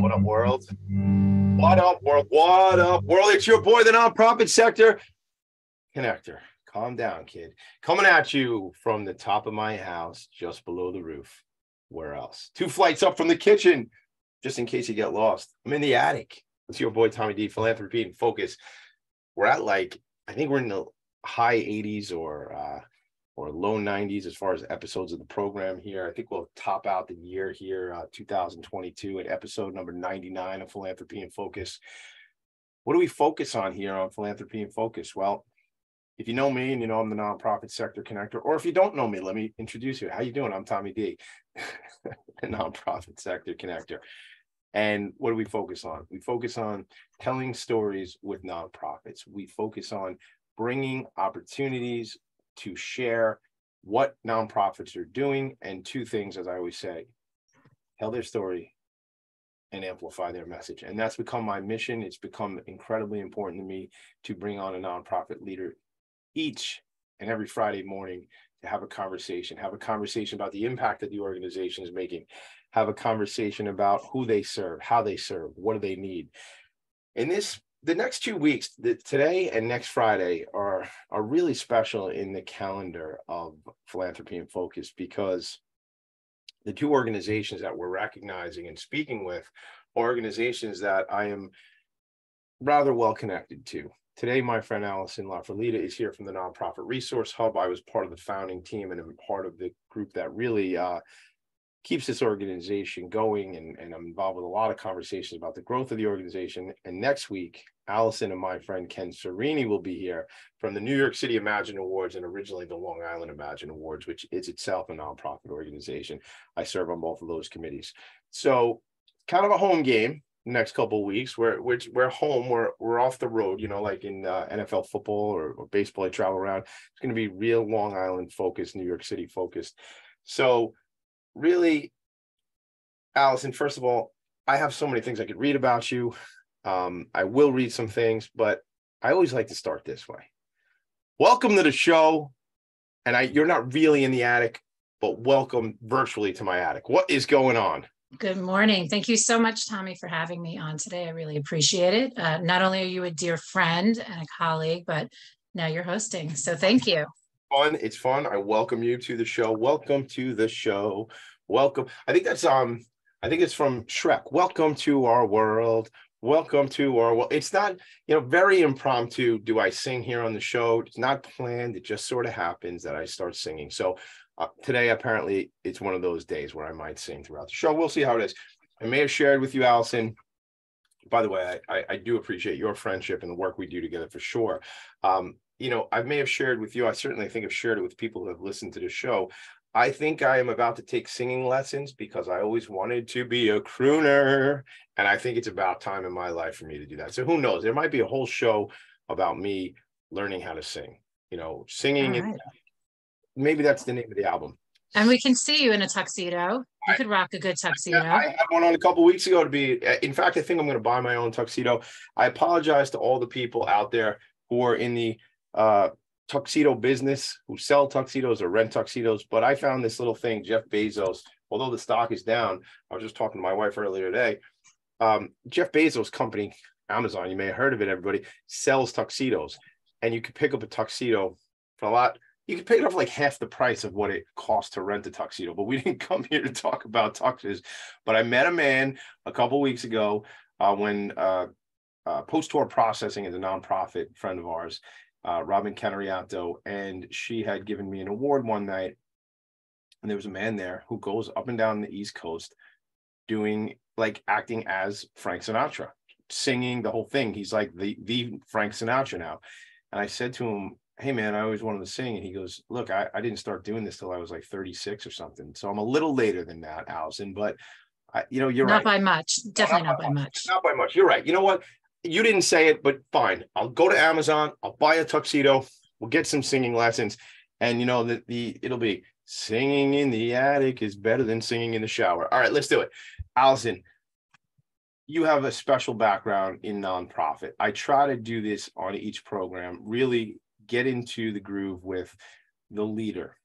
What up, world? What up, world? What up, world? It's your boy, the nonprofit sector connector. Calm down, kid. Coming at you from the top of my house, just below the roof. Where else? Two flights up from the kitchen, just in case you get lost. I'm in the attic. It's your boy, Tommy D, Philanthropy and Focus. We're at like, I think we're in the high 80s or uh, or low 90s as far as episodes of the program here. I think we'll top out the year here, uh, 2022, at episode number 99 of Philanthropy and Focus. What do we focus on here on Philanthropy and Focus? Well, if you know me and you know I'm the nonprofit sector connector, or if you don't know me, let me introduce you. How you doing? I'm Tommy D, the nonprofit sector connector. And what do we focus on? We focus on telling stories with nonprofits. We focus on bringing opportunities to share what nonprofits are doing and two things, as I always say, tell their story and amplify their message. And that's become my mission. It's become incredibly important to me to bring on a nonprofit leader each and every Friday morning to have a conversation, have a conversation about the impact that the organization is making, have a conversation about who they serve, how they serve, what do they need. In this the next two weeks, the, today and next Friday, are are really special in the calendar of philanthropy and focus because the two organizations that we're recognizing and speaking with organizations that I am rather well connected to. Today, my friend Alison La Ferlita is here from the Nonprofit Resource Hub. I was part of the founding team and I'm part of the group that really uh, keeps this organization going and, and I'm involved with a lot of conversations about the growth of the organization. And next week, Alison and my friend Ken Cerini will be here from the New York City Imagine Awards and originally the Long Island Imagine Awards, which is itself a nonprofit organization. I serve on both of those committees. So kind of a home game next couple weeks. We're, we're we're home. We're we're off the road. You know, like in uh, NFL football or, or baseball, I travel around. It's going to be real Long Island focused, New York City focused. So really, Alison, first of all, I have so many things I could read about you. Um, I will read some things, but I always like to start this way. Welcome to the show. And I you're not really in the attic, but welcome virtually to my attic. What is going on? Good morning. Thank you so much, Tommy, for having me on today. I really appreciate it. Uh, not only are you a dear friend and a colleague, but now you're hosting. So thank you fun. It's fun. I welcome you to the show. Welcome to the show. Welcome. I think that's um. I think it's from Shrek. Welcome to our world. Welcome to our world. It's not you know very impromptu. Do I sing here on the show? It's not planned. It just sort of happens that I start singing. So uh, today apparently it's one of those days where I might sing throughout the show. We'll see how it is. I may have shared with you, Alison, by the way, I, I, do appreciate your friendship and the work we do together for sure. Um, you know, I may have shared with you, I certainly think I've shared it with people who have listened to the show. I think I am about to take singing lessons because I always wanted to be a crooner. And I think it's about time in my life for me to do that. So who knows? There might be a whole show about me learning how to sing, you know, singing. Right. And maybe that's the name of the album. And we can see you in a tuxedo. You could rock a good tuxedo. I had one on a couple weeks ago to be. In fact, I think I'm going to buy my own tuxedo. I apologize to all the people out there who are in the uh, tuxedo business who sell tuxedos or rent tuxedos. But I found this little thing, Jeff Bezos, although the stock is down, I was just talking to my wife earlier today. Um, Jeff Bezos' company, Amazon, you may have heard of it, everybody, sells tuxedos. And you can pick up a tuxedo for a lot. You could pay it off like half the price of what it costs to rent a tuxedo. But we didn't come here to talk about tuxes. But I met a man a couple weeks ago uh, when uh, uh, Post Tour Processing is a nonprofit friend of ours uh, Robin Canariato, and she had given me an award one night. And there was a man there who goes up and down the East Coast doing like acting as Frank Sinatra, singing the whole thing. He's like the the Frank Sinatra now. And I said to him, Hey man, I always wanted to sing. And he goes, Look, I, I didn't start doing this till I was like 36 or something. So I'm a little later than that, Alison, but I, you know, you're not right. by much. Definitely not, not by much. much. Not by much. You're right. You know what? you didn't say it, but fine. I'll go to Amazon. I'll buy a tuxedo. We'll get some singing lessons. And you know that the it'll be singing in the attic is better than singing in the shower. All right, let's do it. Alison, you have a special background in nonprofit. I try to do this on each program, really get into the groove with the leader,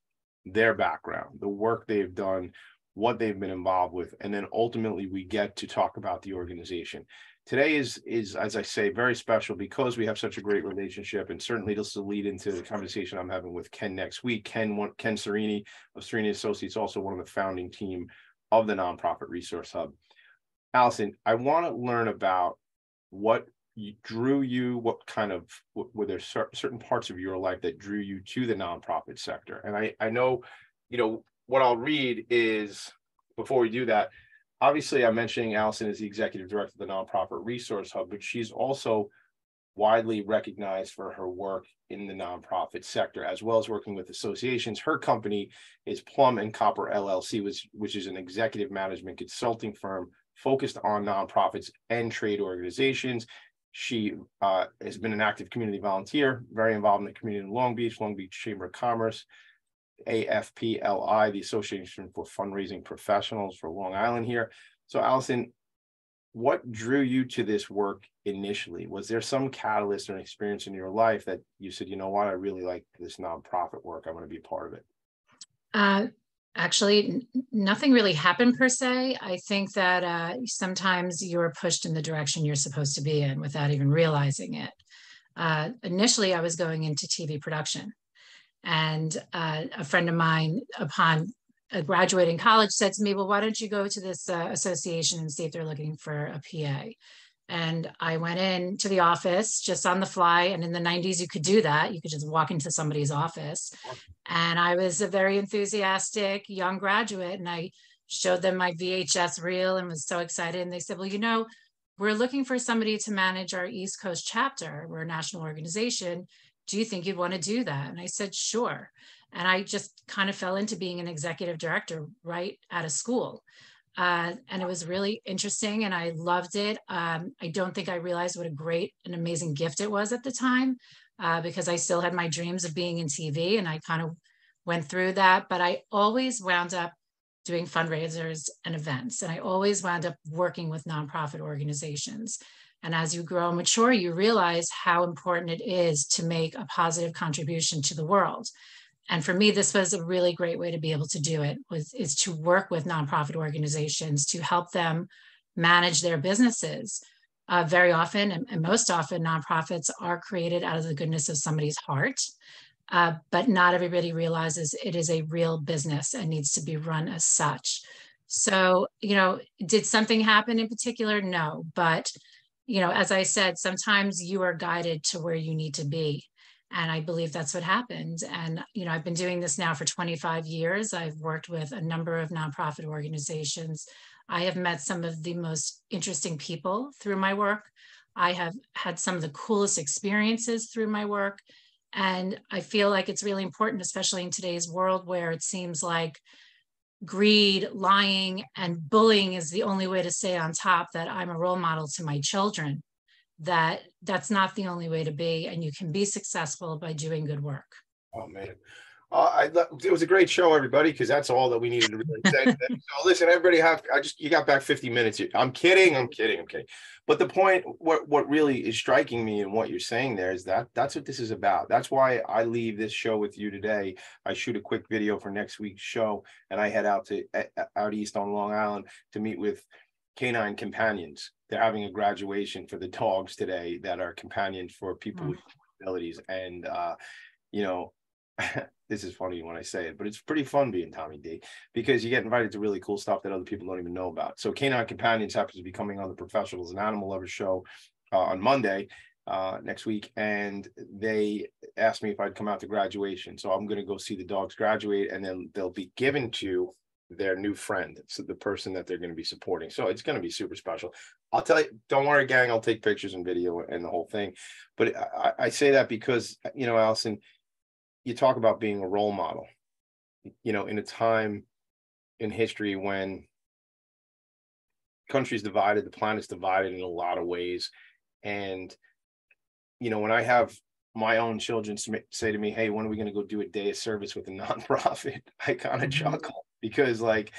their background, the work they've done, what they've been involved with, and then ultimately we get to talk about the organization. Today is is as I say very special because we have such a great relationship, and certainly this will lead into the conversation I'm having with Ken next week. Ken Ken Cerini of Cerini Associates, also one of the founding team of the nonprofit resource hub. Alison, I want to learn about what drew you, what kind of, were there certain parts of your life that drew you to the nonprofit sector? And I, I know, you know, what I'll read is, before we do that, obviously I'm mentioning Alison as the executive director of the Nonprofit Resource Hub, but she's also widely recognized for her work in the nonprofit sector, as well as working with associations. Her company is Plum and Copper LLC, which, which is an executive management consulting firm focused on nonprofits and trade organizations. She uh, has been an active community volunteer, very involved in the community in Long Beach, Long Beach Chamber of Commerce, AFPLI, the Association for Fundraising Professionals for Long Island here. So, Alison, what drew you to this work initially? Was there some catalyst or experience in your life that you said, you know what, I really like this nonprofit work, I want to be a part of it? Uh, Actually, nothing really happened per se. I think that uh, sometimes you're pushed in the direction you're supposed to be in without even realizing it. Uh, initially, I was going into TV production, and uh, a friend of mine, upon uh, graduating college, said to me, "Well, why don't you go to this uh, association and see if they're looking for a PA?" And I went in to the office just on the fly. And in the 90s, you could do that. You could just walk into somebody's office. And I was a very enthusiastic young graduate. And I showed them my VHS reel and was so excited. And they said, Well, you know, we're looking for somebody to manage our East Coast chapter. We're a national organization. Do you think you'd want to do that? And I said, Sure. And I just kind of fell into being an executive director right out of school. Uh, and it was really interesting and I loved it. Um, I don't think I realized what a great and amazing gift it was at the time uh, because I still had my dreams of being in TV and I kind of went through that. But I always wound up doing fundraisers and events, and I always wound up working with nonprofit organizations. And as you grow and mature, you realize how important it is to make a positive contribution to the world and for me this was a really great way to be able to do it was is to work with nonprofit organizations to help them manage their businesses. Uh, very often and, and, most often nonprofits are created out of the goodness of somebody's heart uh, but not everybody realizes it is a real business and needs to be run as such. So you know did something happen in particular? No but you know as i said sometimes you are guided to where you need to be and i believe that's what happened. And you know i've been doing this now for 25 years. I've worked with a number of nonprofit organizations. I have met some of the most interesting people through my work. I have had some of the coolest experiences through my work. And i feel like it's really important especially in today's world where it seems like greed lying and bullying is the only way to stay on top that i'm a role model to my children that that's not the only way to be and you can be successful by doing good work oh man uh, I, it was a great show, everybody, because that's all that we needed to really say. so listen, everybody have I just you got back 50 minutes. I'm kidding, I'm kidding, I'm kidding. But the point, what what really is striking me and what you're saying there is that that's what this is about. That's why I leave this show with you today. I shoot a quick video for next week's show, and I head out to out east on Long Island to meet with canine companions. They're having a graduation for the dogs today that are companions for people mm. with disabilities. And, uh, you know, this is funny when I say it, but it's pretty fun being Tommy D because you get invited to really cool stuff that other people don't even know about. So, Canine Companions happens to be coming on the Professionals and Animal Lovers show uh, on Monday uh, next week, and they asked me if I'd come out to graduation. So, I'm going to go see the dogs graduate, and then they'll be given to their new friend. So the person that they're going to be supporting. So it's going to be super special. I'll tell you, don't worry, gang. I'll take pictures and video and the whole thing. But I, I say that because, you know, Alison, you talk about being a role model, you know, in a time in history when countries divided, the planet's divided in a lot of ways. And, you know, when I have my own children say to me, "Hey, when are we going to go do a day of service with a nonprofit?" I kind of mm-hmm. chuckle because like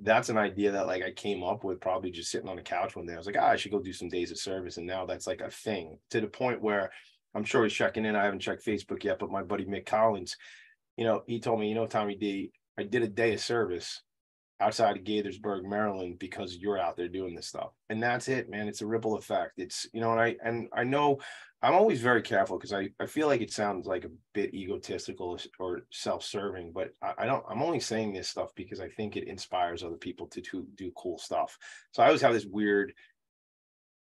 that's an idea that like I came up with probably just sitting on the couch one day. I was like, ah, I should go do some days of service, and now that's like a thing to the point where I'm sure he's checking in. I haven't checked Facebook yet, but my buddy Mick Collins, you know, he told me, you know, Tommy D, I did a day of service outside of Gaithersburg, Maryland, because you're out there doing this stuff. And that's it, man. It's a ripple effect. It's, you know, and I and I know I'm always very careful because I, I feel like it sounds like a bit egotistical or self-serving, but I, I, don't I'm only saying this stuff because I think it inspires other people to, to do cool stuff. So I always have this weird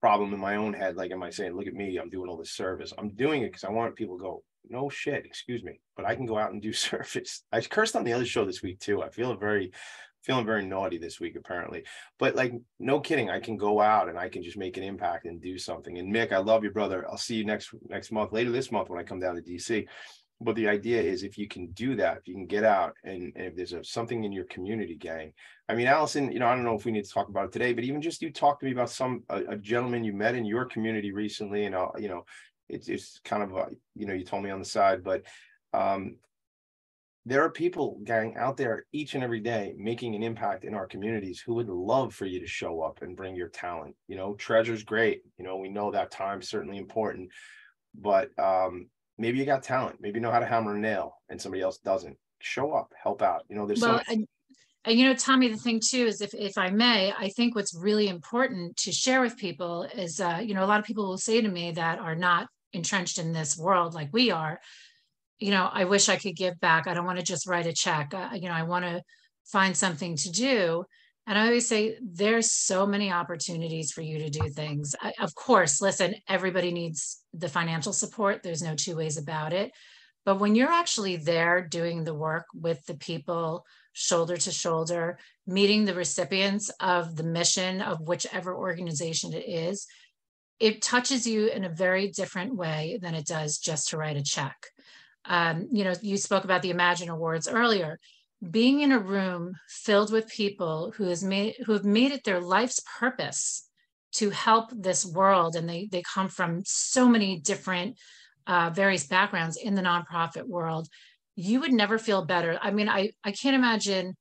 problem in my own head. Like, am I saying, look at me, I'm doing all this service. I'm doing it because I want people to go, no shit, excuse me, but I can go out and do service. I cursed on the other show this week too. I feel very feeling very naughty this week apparently. But like no kidding i can go out and i can just make an impact and do something. And mick i love you brother. I'll see you next next month later this month when i come down to dc but the idea is if you can do that if you can get out and, and if there's a, something in your community gang. I mean alison you know i don't know if we need to talk about it today but even just you talk to me about some a, a gentleman you met in your community recently and I'll, you know it's, it's kind of a, you know you told me on the side but um, there are people gang out there each and every day making an impact in our communities who would love for you to show up and bring your talent. You know treasure's great. You know we know that time's certainly important but um, maybe you got talent. Maybe you know how to hammer a nail and somebody else doesn't. Show up help out. You know there's well, so and, and you know tommy the thing too is if, if i may i think what's really important to share with people is uh, you know a lot of people will say to me that are not entrenched in this world like we are you know, I wish I could give back. I don't want to just write a check. I, you know, I want to find something to do. And I always say there's so many opportunities for you to do things. I, of course, listen, everybody needs the financial support. There's no two ways about it. But when you're actually there doing the work with the people, shoulder to shoulder, meeting the recipients of the mission of whichever organization it is, it touches you in a very different way than it does just to write a check um, you know, you spoke about the Imagine Awards earlier. Being in a room filled with people who has made who have made it their life's purpose to help this world, and they they come from so many different uh, various backgrounds in the nonprofit world. You would never feel better. I mean, I I can't imagine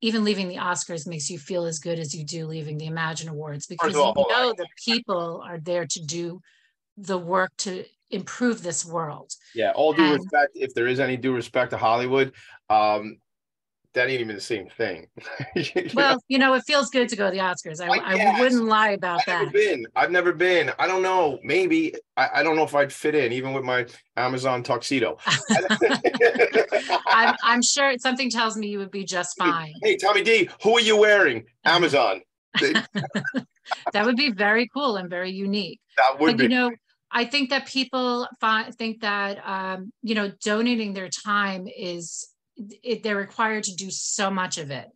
even leaving the Oscars makes you feel as good as you do leaving the Imagine Awards because you know the people are there to do the work to improve this world. Yeah, all due and, respect, if there is any due respect to Hollywood, um, that ain't even the same thing. you well, know? you know, it feels good to go to the Oscars. I, I, I wouldn't lie about I've that. Never been. I've never been. I don't know. Maybe I, I don't know if I'd fit in, even with my Amazon tuxedo. I'm, I'm sure something tells me you would be just fine. Hey, hey Tommy D, who are you wearing? Amazon. that would be very cool and very unique. That would but, be. You know, I think that people find, think that um, you know donating their time is it, they're required to do so much of it.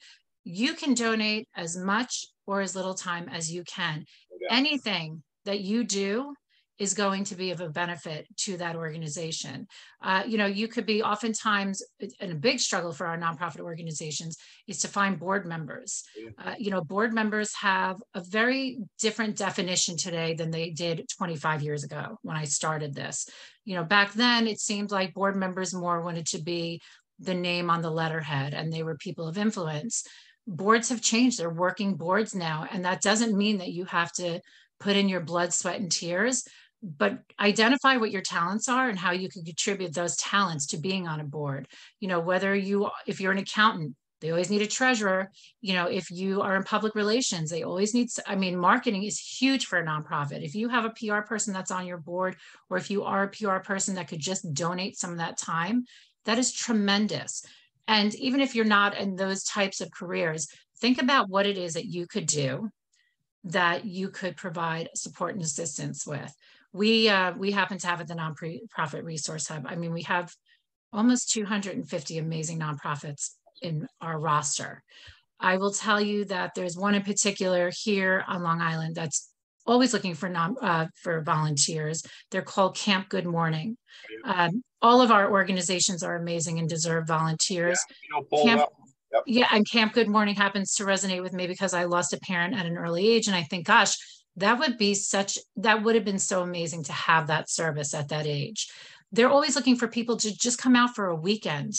You can donate as much or as little time as you can. Yeah. Anything that you do is going to be of a benefit to that organization. Uh, you know, you could be oftentimes, and a big struggle for our nonprofit organizations is to find board members. Uh, you know, board members have a very different definition today than they did 25 years ago when I started this. You know, back then it seemed like board members more wanted to be the name on the letterhead and they were people of influence. Boards have changed, they're working boards now. And that doesn't mean that you have to put in your blood, sweat, and tears but identify what your talents are and how you can contribute those talents to being on a board. You know whether you if you're an accountant they always need a treasurer. You know if you are in public relations they always need i mean marketing is huge for a nonprofit. If you have a pr person that's on your board or if you are a pr person that could just donate some of that time that is tremendous. And even if you're not in those types of careers think about what it is that you could do that you could provide support and assistance with we uh, we happen to have at the nonprofit resource hub. I mean, we have almost 250 amazing nonprofits in our roster. I will tell you that there's one in particular here on Long Island that's always looking for non uh, for volunteers. They're called Camp Good Morning. Um, all of our organizations are amazing and deserve volunteers. Yeah, you know, Camp, yep. yeah, and Camp Good Morning happens to resonate with me because I lost a parent at an early age, and I think, gosh, that would be such that would have been so amazing to have that service at that age they're always looking for people to just come out for a weekend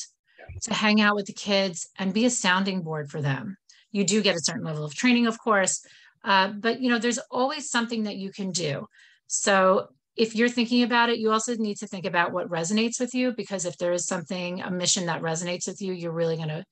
to hang out with the kids and be a sounding board for them. You do get a certain level of training, of course, uh, but you know, there's always something that you can do. So if you're thinking about it, you also need to think about what resonates with you because if there is something, a mission that resonates with you, you're really going to,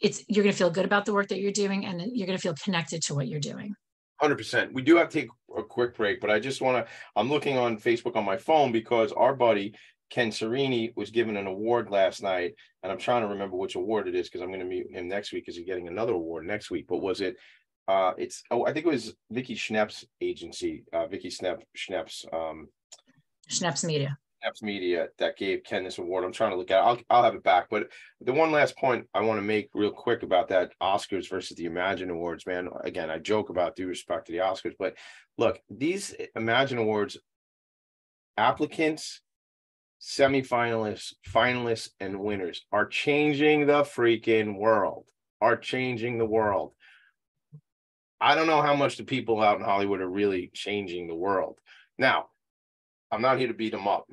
it's, you're going to feel good about the work that you're doing and you're going to feel connected to what you're doing. 100%. We do have to take a quick break, but I just want to, I'm looking on Facebook on my phone because our buddy, Ken Cerini was given an award last night, and I'm trying to remember which award it is because I'm going to meet him next week because he's getting another award next week. But was it uh, it's oh, I think it was Vicky Schneps agency, uh, Vicky Schnepp Schneps um, Schneps Media. Schneps Media that gave Ken this award. I'm trying to look at. It. I'll I'll have it back. But the one last point I want to make real quick about that Oscars versus the Imagine Awards, man. Again, I joke about due respect to the Oscars, but look, these Imagine Awards applicants semifinalists, finalists, and winners are changing the freaking world. Are changing the world. I don't know how much the people out in Hollywood are really changing the world. Now, I'm not here to beat them up.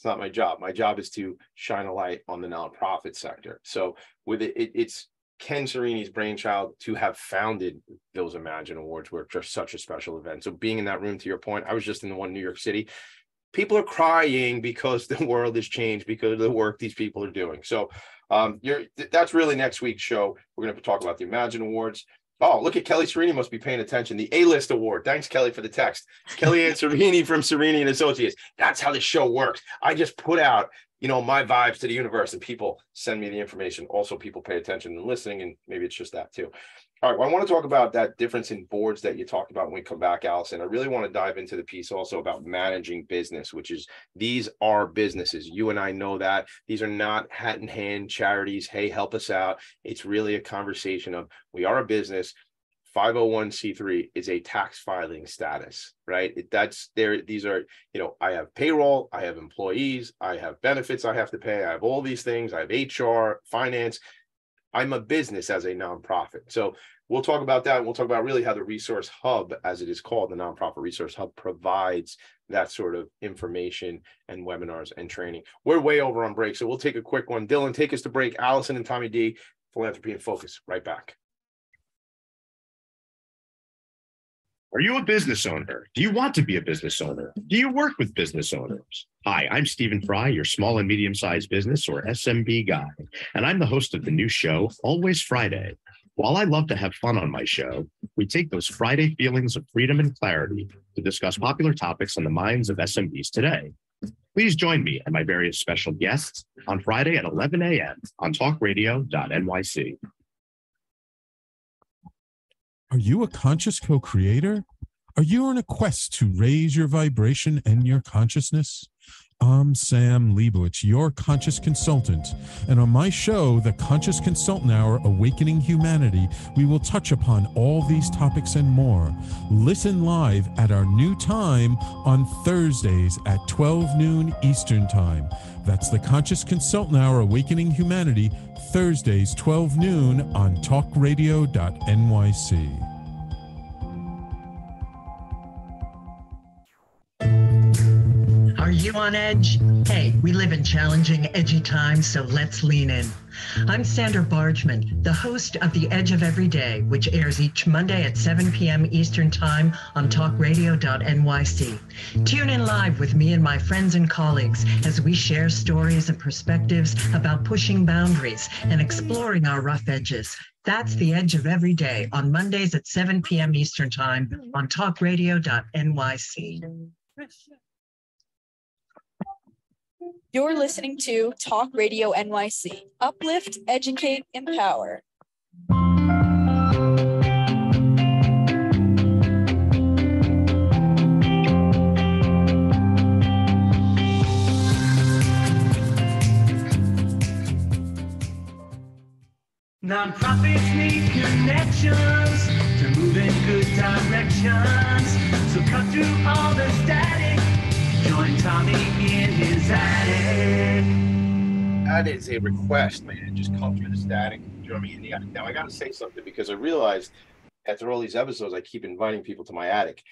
It's not my job. My job is to shine a light on the nonprofit sector. So with it, it it's Ken Cerini's brainchild to have founded those Imagine Awards, which are such a special event. So being in that room, to your point, I was just in the one in New York City. People are crying because the world has changed because of the work these people are doing. So um, you're that's really next week's show. We're going to talk about the Imagine Awards. Oh, look at Kelly Cerini must be paying attention. The A-list award. Thanks, Kelly, for the text. Kelly Ann Cerini from Cerini and Associates. That's how this show works. I just put out, you know, my vibes to the universe, and people send me the information. Also, people pay attention and listening, and maybe it's just that too. All right, well, I want to talk about that difference in boards that you talked about when we come back, Alison. I really want to dive into the piece also about managing business, which is these are businesses. You and I know that these are not hat in hand charities. Hey, help us out. It's really a conversation of we are a business. 501c3 is a tax filing status, right? It, that's there. These are, you know, I have payroll, I have employees, I have benefits I have to pay, I have all these things, I have HR, finance I'm a business as a nonprofit. So we'll talk about that. And We'll talk about really how the resource hub, as it is called, the nonprofit resource hub provides that sort of information and webinars and training. We're way over on break, so we'll take a quick one. Dylan, take us to break. Alison and Tommy D, philanthropy and focus. Right back. Are you a business owner? Do you want to be a business owner? Do you work with business owners? Hi, I'm Stephen Fry, your small and medium sized business or SMB guy, and I'm the host of the new show, Always Friday. While I love to have fun on my show, we take those Friday feelings of freedom and clarity to discuss popular topics on the minds of SMBs today. Please join me and my various special guests on Friday at 11 a.m. on talkradio.nyc. Are you a conscious co creator? Are you on a quest to raise your vibration and your consciousness? I'm Sam Leibowitz, your conscious consultant. And on my show, The Conscious Consultant Hour Awakening Humanity, we will touch upon all these topics and more. Listen live at our new time on Thursdays at 12 noon Eastern Time. That's The Conscious Consultant Hour Awakening Humanity, Thursdays, 12 noon on talkradio.nyc. Are you on edge? Hey, we live in challenging, edgy times, so let's lean in. I'm Sandra Bargman, the host of The Edge of Every Day, which airs each Monday at 7 p.m. Eastern Time on talkradio.nyc. Tune in live with me and my friends and colleagues as we share stories and perspectives about pushing boundaries and exploring our rough edges. That's The Edge of Every Day on Mondays at 7 p.m. Eastern Time on talkradio.nyc. You're listening to Talk Radio NYC. Uplift, educate, empower. Nonprofits need connections to move in good directions. So cut through all the static Join Tommy in his attic. That is a request, man. Just come through the static. Join me in the attic. Now I got to say something because I realized after all these episodes, I keep inviting people to my attic.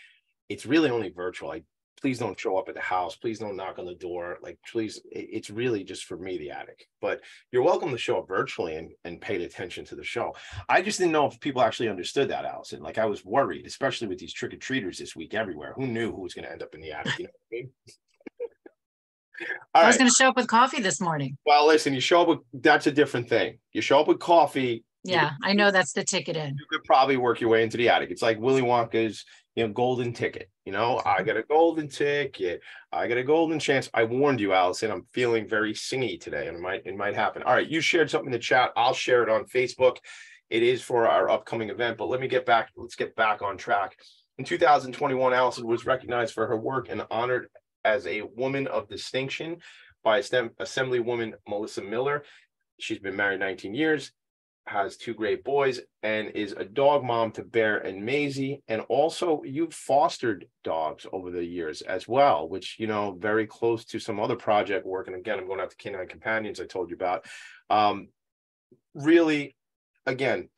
It's really only virtual. I please don't show up at the house. Please don't knock on the door. Like, please, it's really just for me, the attic. But you're welcome to show up virtually and, and paid attention to the show. I just didn't know if people actually understood that, Alison. Like, I was worried, especially with these trick or treaters this week everywhere. Who knew who was going to end up in the attic? You know what I mean? All I was right. going to show up with coffee this morning. Well, listen, you show up with that's a different thing. You show up with coffee. Yeah, I know that's the ticket in. you could probably work your way into the attic. It's like Willy Wonka's, you know, golden ticket. You know, I got a golden ticket. I got a golden chance. I warned you, Alison. I'm feeling very singy today, and it might it might happen. All right, you shared something in the chat. I'll share it on Facebook. It is for our upcoming event, but let me get back. Let's get back on track. In 2021, Alison was recognized for her work and honored as a woman of distinction by Assemblywoman Melissa Miller. She's been married 19 years has two great boys and is a dog mom to Bear and Maisy. And also, you've fostered dogs over the years as well, which, you know, very close to some other project work. And again, I'm going out to Canine Companions, I told you about. Um, really, again,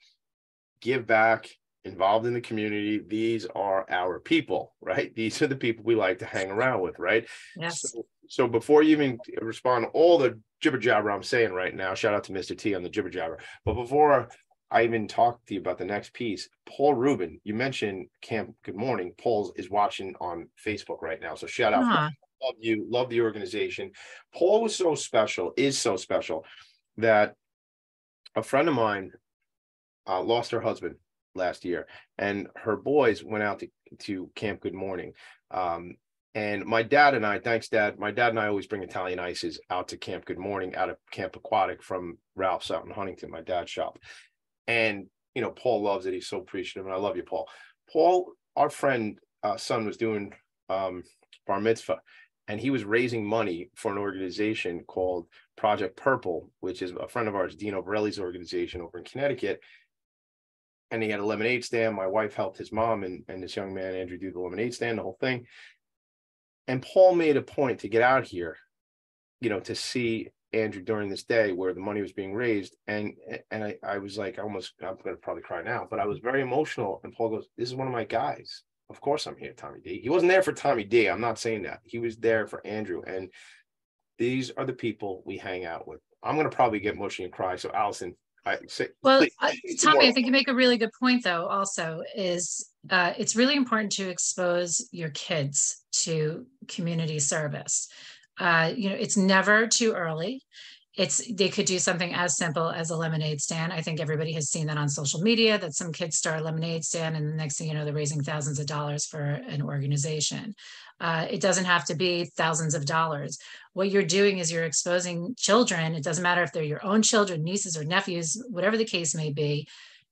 give back, involved in the community. These are our people, right? These are the people we like to hang around with, right? Yes. So, so before you even respond to all the jibber jabber I'm saying right now, shout out to Mr. T on the jibber jabber. But before I even talk to you about the next piece, Paul Rubin, you mentioned Camp Good Morning. Paul is watching on Facebook right now. So shout out, Aw, love you, love the organization. Paul was so special, is so special that a friend of mine uh, lost her husband last year, and her boys went out to, to Camp Good Morning. Um, and my dad and I, thanks, Dad. My dad and I always bring Italian ices out to Camp Good Morning out of Camp Aquatic from Ralph's out in Huntington, my dad's shop. And you know, Paul loves it. He's so appreciative, and I love you, Paul. Paul, our friend, uh, son was doing um, bar mitzvah, and he was raising money for an organization called Project Purple, which is a friend of ours, Dino Verrelli's organization over in Connecticut. And he had a lemonade stand. My wife helped his mom and, and this young man, Andrew, do the lemonade stand, the whole thing. And Paul made a point to get out here, you know, to see Andrew during this day where the money was being raised. And and I, I was like, I almost I'm gonna probably cry now, but I was very emotional. And Paul goes, This is one of my guys. Of course I'm here, Tommy D. He wasn't there for Tommy D. I'm not saying that. He was there for Andrew. And these are the people we hang out with. I'm gonna probably get mushy and cry. So Alison, I say Well, please, I- please, Tommy, I think you make a really good point, though, also, is uh, it's really important to expose your kids to community service. Uh, you know, it's never too early. It's they could do something as simple as a lemonade stand. I think everybody has seen that on social media that some kids start a lemonade stand, and the next thing you know, they're raising thousands of dollars for an organization. Uh, it doesn't have to be thousands of dollars. What you're doing is you're exposing children. It doesn't matter if they're your own children, nieces or nephews, whatever the case may be.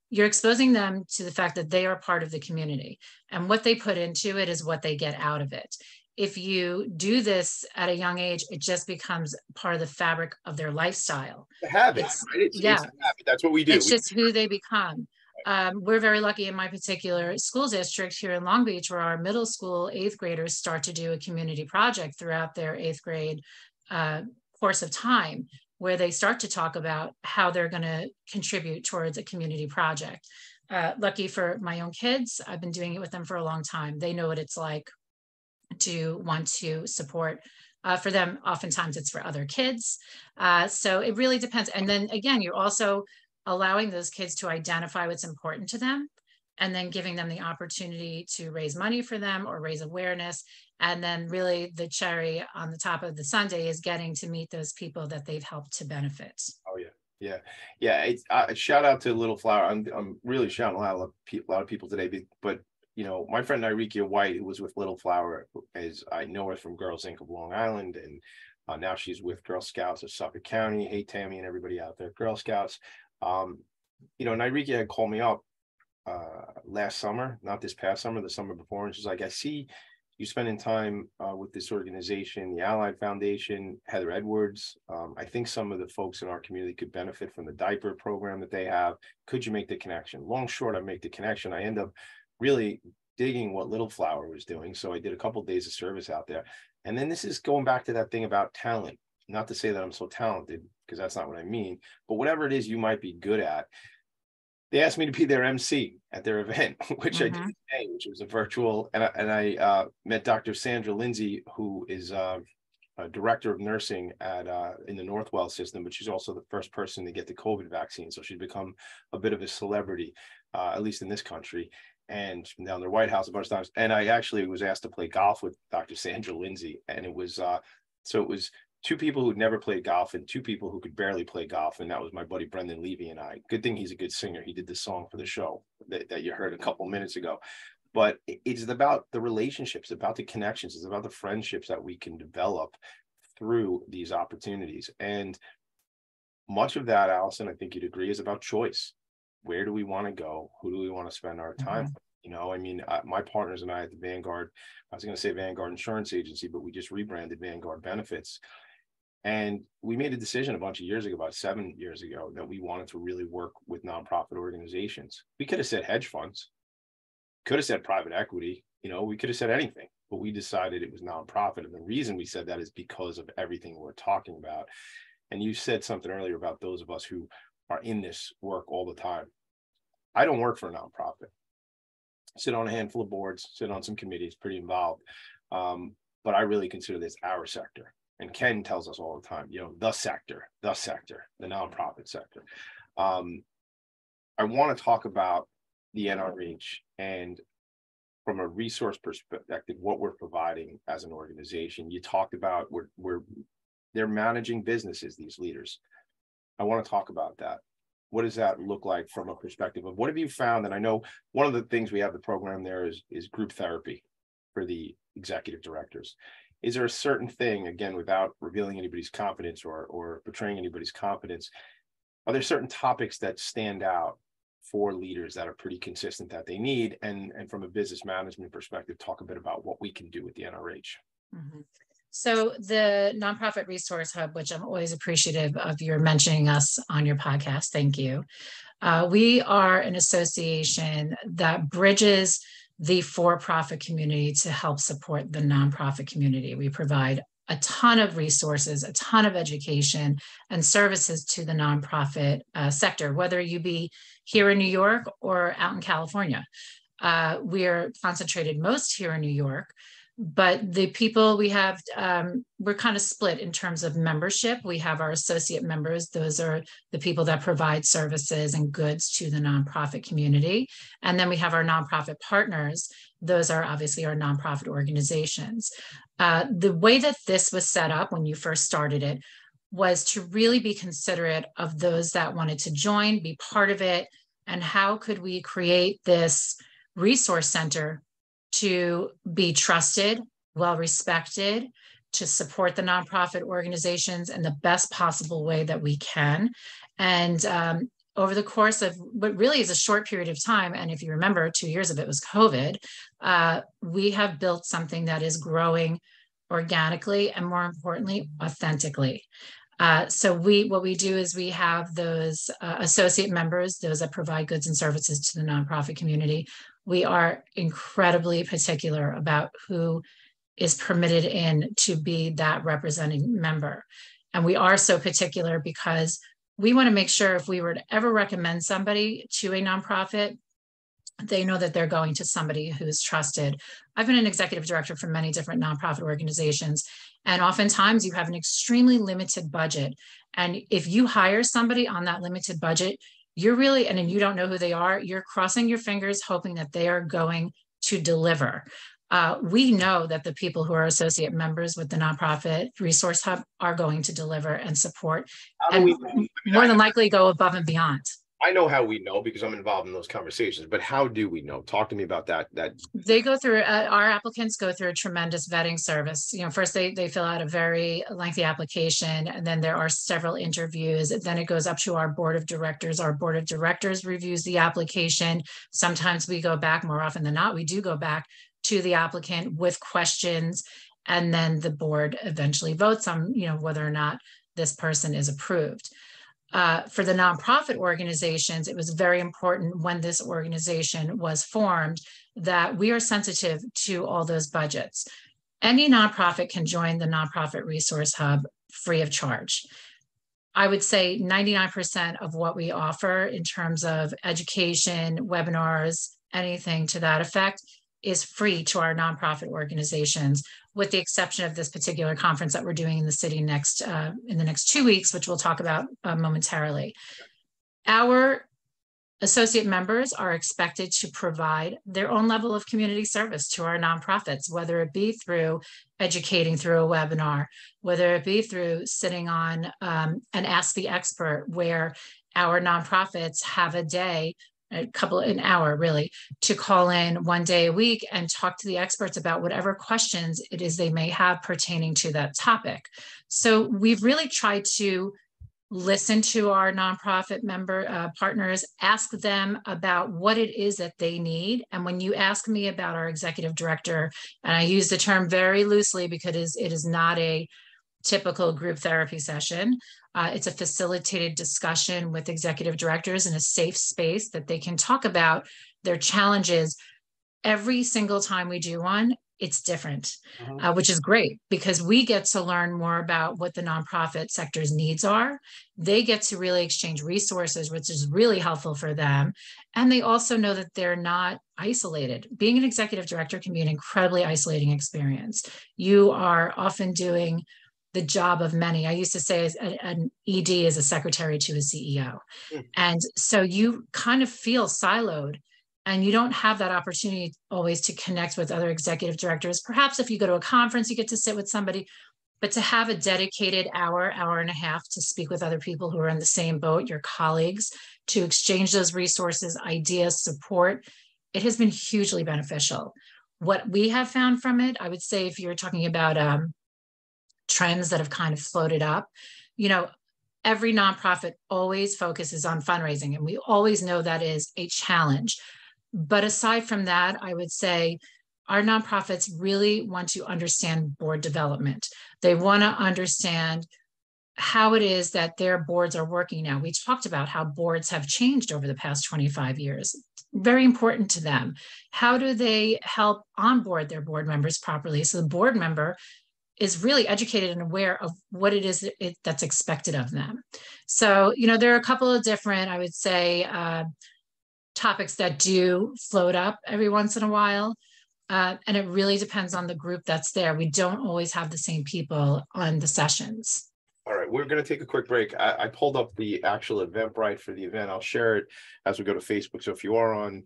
You're exposing them to the fact that they are part of the community, and what they put into it is what they get out of it if you do this at a young age, it just becomes part of the fabric of their lifestyle. The habit, it's- right? It's, yeah. it's habit. That's what we do. It's We- just who they become. Um, we're very lucky in my particular school district here in Long Beach, where our middle school eighth graders start to do a community project throughout their eighth grade uh, course of time, where they start to talk about how they're going to contribute towards a community project. Uh, lucky for my own kids, I've been doing it with them for a long time. They know what it's like to want to support. Uh, for them, oftentimes it's for other kids. Uh, so it really depends. And then again, you're also allowing those kids to identify what's important to them and then giving them the opportunity to raise money for them or raise awareness. And then really the cherry on the top of the sundae is getting to meet those people that they've helped to benefit. Oh yeah, yeah, yeah. It's uh, shout out to Little Flower. I'm I'm really shouting out a lot of, people today, but you know, my friend Irikia White, who was with Little Flower, as I know her from Girls Inc. of Long Island, and uh, now she's with Girl Scouts of Suffolk County. Hey Tammy and everybody out there, Girl Scouts. Um, you know, Nyrika had called me up uh last summer, not this past summer, the summer before, and she's like, I see you spending time uh, with this organization, the Allied Foundation, Heather Edwards. Um, I think some of the folks in our community could benefit from the diaper program that they have. Could you make the connection? Long short, I make the connection. I end up really digging what Little Flower was doing. So I did a couple days of service out there. And then this is going back to that thing about talent. Not to say that I'm so talented, because that's not what I mean, but whatever it is you might be good at, they asked me to be their MC at their event, which I did Mhm. today, which was a virtual, and I, and I uh, met Dr. Sandra Lindsay, who is uh, a director of nursing at uh, in the Northwell system, but she's also the first person to get the COVID vaccine, so she's become a bit of a celebrity, uh, at least in this country. And she's been down to the White House a bunch of times. And I actually was asked to play golf with Dr. Sandra Lindsay, and it was uh, so it was two people who'd never played golf and two people who could barely play golf. And that was my buddy Brendan Levy and I. Good thing he's a good singer. He did the song for the show that, that you heard a couple minutes ago. But it's about the relationships, about the connections, it's about the friendships that we can develop through these opportunities. And much of that, Alison, I think you'd agree, is about choice. Where do we want to go? Who do we want to spend our time? with? You know, I mean, uh, my partners and I at the Vanguard, I was going to say Vanguard Insurance Agency, but we just rebranded Vanguard Benefits. And we made a decision a bunch of years ago, about seven years ago, that we wanted to really work with nonprofit organizations. We could have said hedge funds, could have said private equity, you know, we could have said anything, but we decided it was nonprofit. And the reason we said that is because of everything we're talking about. And you said something earlier about those of us who are in this work all the time. I don't work for a nonprofit. Sit on a handful of boards, sit on some committees, pretty involved. Um, but I really consider this our sector. And Ken tells us all the time, you know, the sector, the sector, the nonprofit sector. Um, I want to talk about the NRH and from a resource perspective, what we're providing as an organization. You talked about we're we're they're managing businesses, these leaders. I want to talk about that. What does that look like from a perspective of what have you found? And I know one of the things we have the program there is is group therapy for the executive directors. Is there a certain thing, again, without revealing anybody's confidence or or betraying anybody's confidence, are there certain topics that stand out for leaders that are pretty consistent that they need? And and from a business management perspective, talk a bit about what we can do with the NRH. Mhm. So the nonprofit resource hub, which I'm always appreciative of your mentioning us on your podcast, thank you. Uh, we are an association that bridges the for-profit community to help support the nonprofit community. We provide a ton of resources, a ton of education and services to the nonprofit uh, sector, whether you be here in New York or out in California. Uh, we are concentrated most here in New York, but the people we have, um, we're kind of split in terms of membership. We have our associate members; those are the people that provide services and goods to the nonprofit community, and then we have our nonprofit partners. Those are obviously our nonprofit organizations. Uh, the way that this was set up when you first started it was to really be considerate of those that wanted to join, be part of it, and how could we create this resource center to be trusted, well respected, to support the nonprofit organizations in the best possible way that we can. And um, over the course of what really is a short period of time, and if you remember, two years of it was COVID, uh, we have built something that is growing organically and more importantly, authentically. Uh, so we what we do is we have those uh, associate members, those that provide goods and services to the nonprofit community. We are incredibly particular about who is permitted in to be that representing member. And we are so particular because we want to make sure if we were to ever recommend somebody to a nonprofit, they know that they're going to somebody who's trusted. I've been an executive director for many different nonprofit organizations, and oftentimes you have an extremely limited budget. And if you hire somebody on that limited budget, you're really, and then you don't know who they are, you're crossing your fingers, hoping that they are going to deliver. Uh, we know that the people who are associate members with the nonprofit resource hub are going to deliver and support and we? I mean, more I- than likely go above and beyond. I know how we know because I'm involved in those conversations, but how do we know? Talk to me about that. That They go through, uh, our applicants go through a tremendous vetting service. You know, first they, they fill out a very lengthy application and then there are several interviews. Then it goes up to our board of directors. Our board of directors reviews the application. Sometimes we go back, more often than not, we do go back to the applicant with questions. And then the board eventually votes on, you know, whether or not this person is approved. Uh, for the nonprofit organizations, it was very important when this organization was formed that we are sensitive to all those budgets. Any nonprofit can join the Nonprofit Resource Hub free of charge. I would say 99% of what we offer in terms of education, webinars, anything to that effect is free to our nonprofit organizations, with the exception of this particular conference that we're doing in the city next uh, in the next two weeks, which we'll talk about uh, momentarily. Our associate members are expected to provide their own level of community service to our nonprofits, whether it be through educating through a webinar, whether it be through sitting on um, an Ask the Expert, where our nonprofits have a day a couple an hour really to call in one day a week and talk to the experts about whatever questions it is they may have pertaining to that topic. So we've really tried to listen to our nonprofit member uh, partners ask them about what it is that they need. And when you ask me about our executive director and i use the term very loosely because it is, it is not a typical group therapy session uh, it's a facilitated discussion with executive directors in a safe space that they can talk about their challenges. Every single time we do one, it's different, uh-huh. uh, which is great because we get to learn more about what the nonprofit sector's needs are. They get to really exchange resources, which is really helpful for them. And they also know that they're not isolated. Being an executive director can be an incredibly isolating experience. You are often doing the job of many. I used to say an ED is a secretary to a CEO. Mm. And so you kind of feel siloed and you don't have that opportunity always to connect with other executive directors. Perhaps if you go to a conference, you get to sit with somebody, but to have a dedicated hour, hour and a half to speak with other people who are in the same boat, your colleagues, to exchange those resources, ideas, support, it has been hugely beneficial. What we have found from it, I would say, if you're talking about um, trends that have kind of floated up. You know, every nonprofit always focuses on fundraising, and we always know that is a challenge. But aside from that, I would say our nonprofits really want to understand board development. They want to understand how it is that their boards are working now. We talked about how boards have changed over the past 25 years. Very important to them. How do they help onboard their board members properly so the board member is really educated and aware of what it is it, that's expected of them. So, you know, there are a couple of different, I would say, uh, topics that do float up every once in a while. Uh, and it really depends on the group that's there. We don't always have the same people on the sessions. All right, we're going to take a quick break. I, I pulled up the actual Eventbrite for the event. I'll share it as we go to Facebook. So if you are on,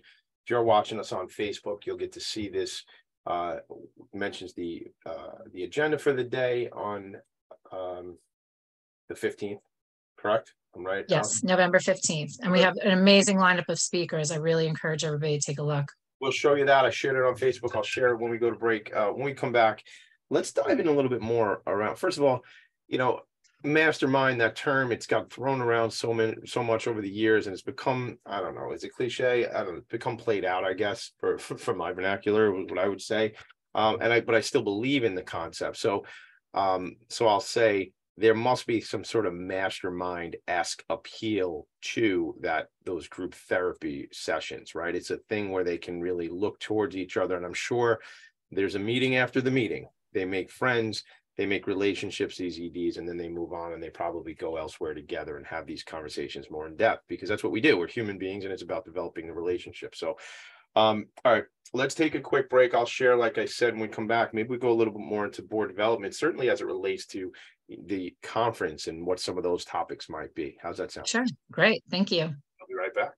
if you're watching us on Facebook, you'll get to see this uh, mentions the uh, the agenda for the day on um, the 15th, correct? I'm right. Yes, November 15th. And we have an amazing lineup of speakers. I really encourage everybody to take a look. We'll show you that. I shared it on Facebook. I'll share it when we go to break. Uh, when we come back, let's dive in a little bit more around. First of all, you know, mastermind that term it's got thrown around so many so much over the years and it's become i don't know is it cliche? I don't know become played out i guess for for, for my vernacular what i would say. Um and i but i still believe in the concept. So um so i'll say there must be some sort of mastermind esque appeal to that those group therapy sessions right? It's a thing where they can really look towards each other and i'm sure there's a meeting after the meeting. They make friends they make relationships these eds and then they move on and they probably go elsewhere together and have these conversations more in depth because that's what we do. We're human beings and it's about developing the relationship. So um, all right let's take a quick break. I'll share like i said when we come back maybe we go a little bit more into board development certainly as it relates to the conference and what some of those topics might be. How's that sound? Sure. Great. Thank you. I'll be right back.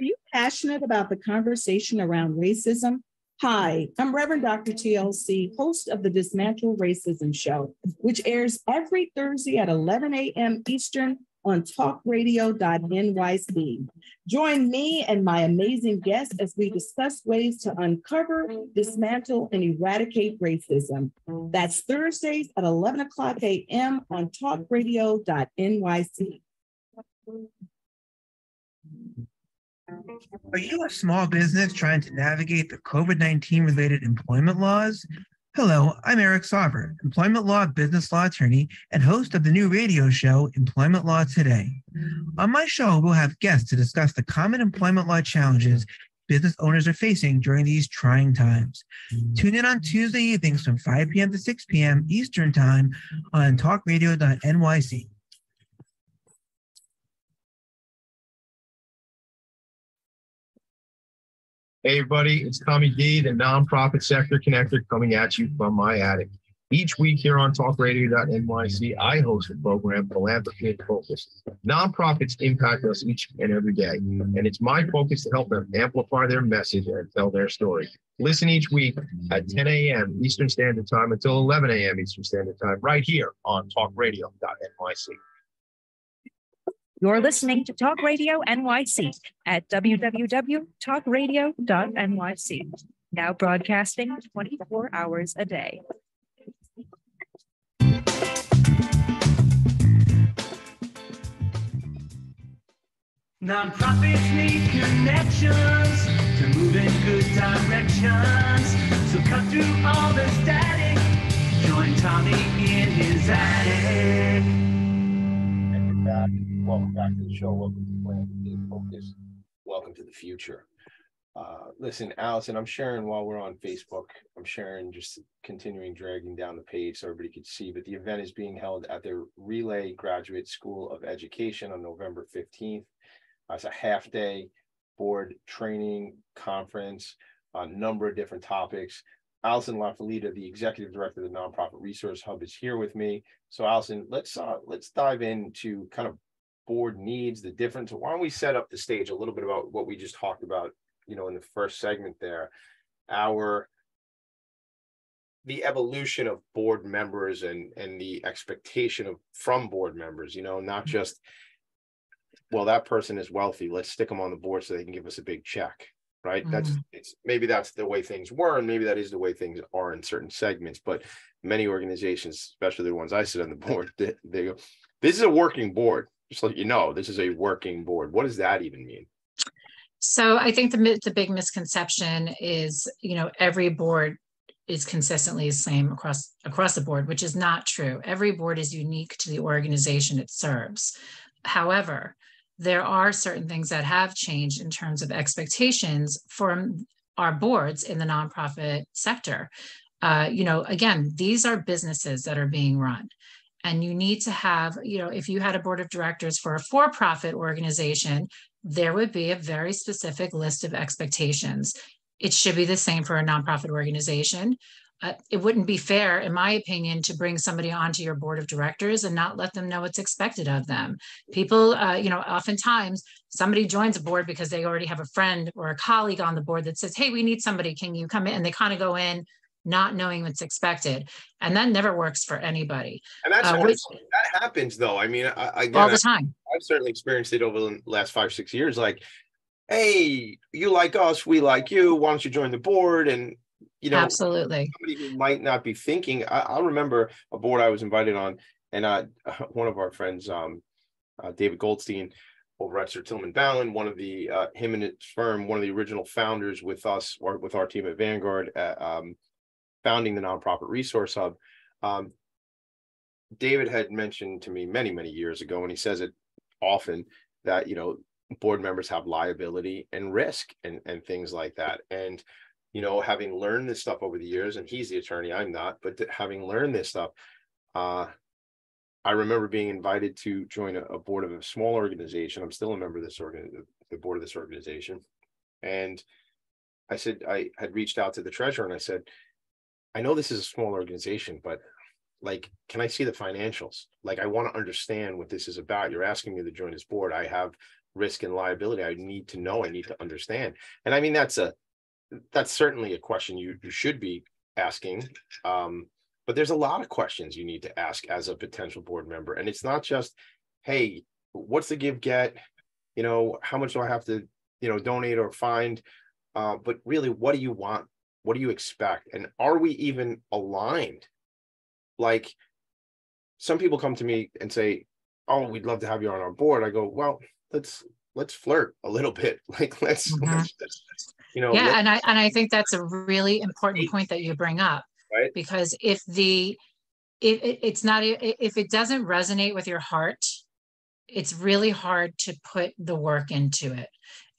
Are you passionate about the conversation around racism Hi, I'm Reverend Dr. TLC, host of the Dismantle Racism Show, which airs every Thursday at 11 a.m. Eastern on talkradio.nyc. Join me and my amazing guests as we discuss ways to uncover, dismantle, and eradicate racism. That's Thursdays at 11 o'clock a.m. on talkradio.nyc. Are you a small business trying to navigate the COVID 19 related employment laws? Hello, I'm Eric Sauber, employment law business law attorney and host of the new radio show, Employment Law Today. On my show, we'll have guests to discuss the common employment law challenges business owners are facing during these trying times. Tune in on Tuesday evenings from 5 p.m. to 6 p.m. Eastern Time on talkradio.nyc. Hey, everybody, it's Tommy D, the nonprofit sector connector, coming at you from my attic. Each week here on talkradio.nyc, I host a program, Philanthropy in Phocus. Nonprofits impact us each and every day, and it's my focus to help them amplify their message and tell their story. Listen each week at 10 a.m. Eastern Standard Time until 11 a.m. Eastern Standard Time, right here on talkradio.nyc. You're listening to Talk Radio NYC at www.talkradio.nyc. Now broadcasting 24 hours a day. Nonprofits need connections to move in good directions. So cut through all the static. Join Tommy in his attic. Welcome back to the show. Welcome to Philanthropy in Phocus. Welcome to the future. Uh, listen, Alison, I'm sharing while we're on Facebook. I'm sharing just continuing dragging down the page so everybody could see. But the event is being held at the Relay Graduate School of Education on November 15th. Uh, It's a half day board training conference, on a number of different topics. Alison La Ferlita, the executive director of the Nonprofit Resource Hub, is here with me. So, Alison, let's uh, let's dive into kind of board needs, the difference. Why don't we set up the stage a little bit about what we just talked about, you know, in the first segment there, our the evolution of board members and and the expectation of from board members, you know, not mm-hmm. just well, that person is wealthy. Let's stick them on the board so they can give us a big check, right? That's mm-hmm. it's maybe that's the way things were, and maybe that is the way things are in certain segments. But many organizations, especially the ones I sit on the board, they, they go, "This is a working board." Just let you know, this is a working board. What does that even mean? So I think the the big misconception is, you know, every board is consistently the same across across the board, which is not true. Every board is unique to the organization it serves. However, there are certain things that have changed in terms of expectations from our boards in the nonprofit sector. Uh, you know, again, these are businesses that are being run. And you need to have, you know, if you had a board of directors for a for profit organization, there would be a very specific list of expectations. It should be the same for a nonprofit organization. Uh, it wouldn't be fair, in my opinion, to bring somebody onto your board of directors and not let them know what's expected of them. People, uh, you know, oftentimes somebody joins a board because they already have a friend or a colleague on the board that says, "Hey, we need somebody. Can you come in?" And they kind of go in not knowing what's expected, and that never works for anybody. And that's Uh, which- that happens, though. I mean, I, I again, all the I- time. I've certainly experienced it over the last five, six years. Like, hey, you like us, we like you. Why don't you join the board? And you know, Absolutely. somebody who might not be thinking. I, I remember a board I was invited on, and uh, one of our friends, um, uh, David Goldstein, over at Certilman Balin, one of the uh, him and his firm, one of the original founders with us or with our team at Vanguard, uh, um, founding the nonprofit resource hub. Um, David had mentioned to me many, many years ago, and he says it often that you know board members have liability and risk and and things like that. And you know, having learned this stuff over the years, and he's the attorney, I'm not, but having learned this stuff, uh, I remember being invited to join a, a board of a small organization. I'm still a member of this organ, the board of this organization, and I said I had reached out to the treasurer and I said, I know this is a small organization, but like, can I see the financials? Like, I want to understand what this is about. You're asking me to join this board. I have risk and liability. I need to know. I need to understand. And I mean, that's a that's certainly a question you you should be asking. Um, but there's a lot of questions you need to ask as a potential board member, and it's not just, hey, what's the give get? You know, how much do I have to, you know, donate or find? Uh, but really, what do you want? What do you expect? And are we even aligned? Like, some people come to me and say, "Oh, we'd love to have you on our board." I go, "Well, let's let's flirt a little bit. Like, let's, Mhm. let's, let's you know, yeah and i and i think that's a really important point that you bring up Right. because if the if it, it's not if it doesn't resonate with your heart it's really hard to put the work into it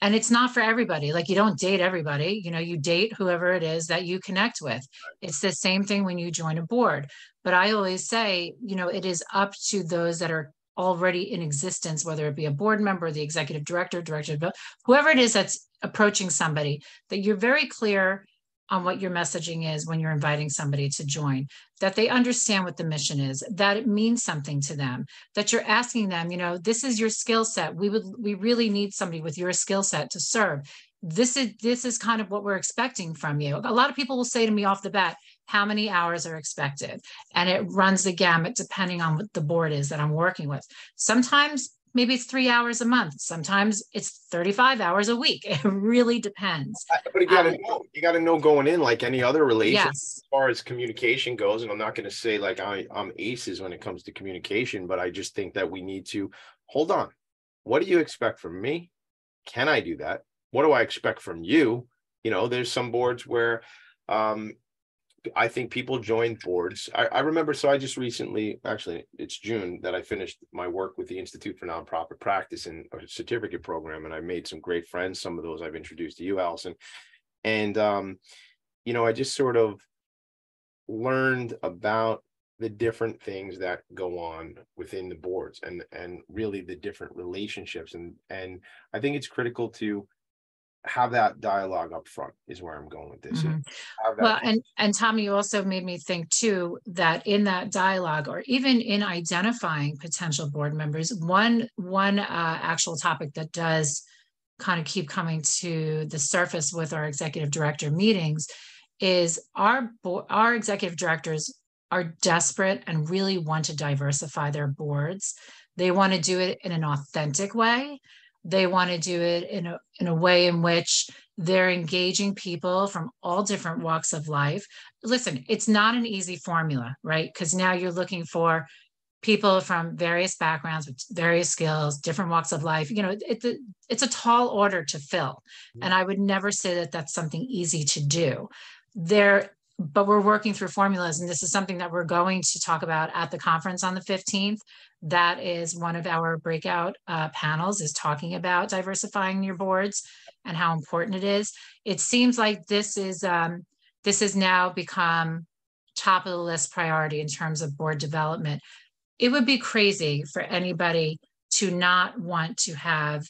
and it's not for everybody like you don't date everybody you know you date whoever it is that you connect with. It's the same thing when you join a board. But i always say you know it is up to those that are already in existence whether it be a board member the executive director director of whoever it is that's approaching somebody that you're very clear on what your messaging is when you're inviting somebody to join, that they understand what the mission is, that it means something to them, that you're asking them, you know, this is your skill set. We would we really need somebody with your skill set to serve. This is this is kind of what we're expecting from you. A lot of people will say to me off the bat, how many hours are expected? And it runs the gamut depending on what the board is that I'm working with. Sometimes maybe it's three hours a month. Sometimes it's 35 hours a week. It really depends. But you gotta Um, know, you gotta know going in like any other relationship Yes. as far as communication goes. And I'm not gonna say like I, I'm aces when it comes to communication, but I just think that we need to hold on. What do you expect from me? Can I do that? What do I expect from you? You know, there's some boards where um I think people join boards. I, I remember, so I just recently, actually, it's June that I finished my work with the Institute for Nonprofit Practice and a certificate program, and I made some great friends. Some of those I've introduced to you, Alison. And um, you know, I just sort of learned about the different things that go on within the boards and and really the different relationships and and I think it's critical to have that dialogue up front is where I'm going with this. Mhm. Well, and and Tommy, you also made me think too that in that dialogue, or even in identifying potential board members, one one uh, actual topic that does kind of keep coming to the surface with our executive director meetings is our bo- our executive directors are desperate and really want to diversify their boards. They want to do it in an authentic way. They want to do it in a in a way in which they're engaging people from all different walks of life. Listen, it's not an easy formula, right? Because now you're looking for people from various backgrounds with various skills, different walks of life. You know, it's a, it's a tall order to fill. Mm-hmm. And I would never say that that's something easy to do. There, but we're working through formulas, and this is something that we're going to talk about at the conference on the 15th. That is one of our breakout uh, panels is talking about diversifying your boards and how important it is. It seems like this is um, this has now become top of the list priority in terms of board development. It would be crazy for anybody to not want to have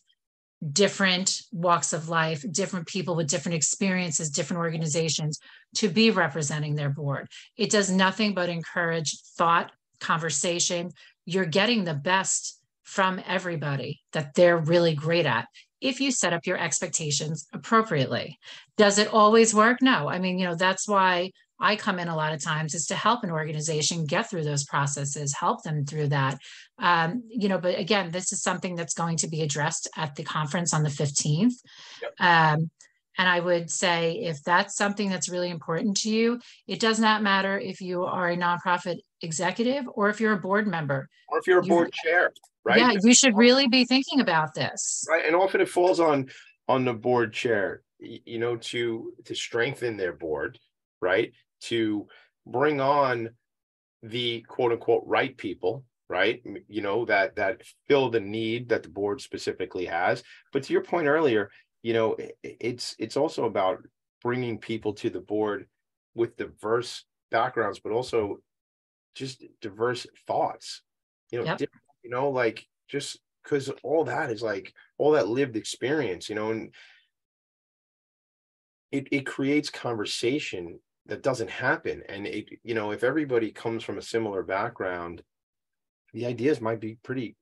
different walks of life, different people with different experiences, different organizations to be representing their board. It does nothing but encourage thought, conversation. You're getting the best from everybody that they're really great at if you set up your expectations appropriately. Does it always work? No. I mean, you know, that's why I come in a lot of times is to help an organization get through those processes, help them through that. Um, you know, but again, this is something that's going to be addressed at the conference on the 15th. Um, and I would say if that's something that's really important to you, it does not matter if you are a nonprofit executive or if you're a board member. or if you're a you- board chair, right? Yeah, you should really be thinking about this. right and often it falls on on the board chair you know to to strengthen their board right to bring on the quote unquote right people right? You know that that fill the need that the board specifically has. But to your point earlier you know it's it's also about bringing people to the board with diverse backgrounds but also just diverse thoughts you know Yep. you know like just because all that is like all that lived experience you know and it, it creates conversation that doesn't happen. And it you know if everybody comes from a similar background the ideas might be pretty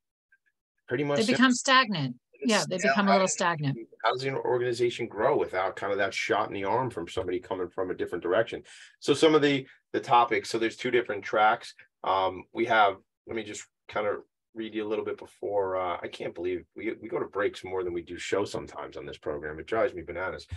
pretty much They become stagnant. Yeah, they become a little stagnant. how does an organization grow without kind of that shot in the arm from somebody coming from a different direction. So some of the the topics so there's two different tracks. Um we have let me just kind of read you a little bit before uh, i can't believe we, we go to breaks more than we do show sometimes on this program. It drives me bananas.